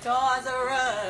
it all run.